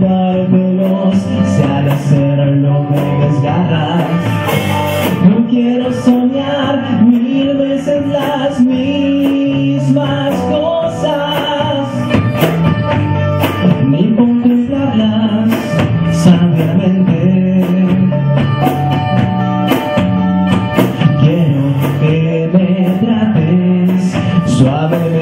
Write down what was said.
veloz si al hacerlo me desgarras no quiero soñar mil veces las mismas cosas. Ni contemplarlas sabiamente quiero que me trates suavemente.